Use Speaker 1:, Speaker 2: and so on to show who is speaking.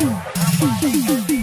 Speaker 1: Música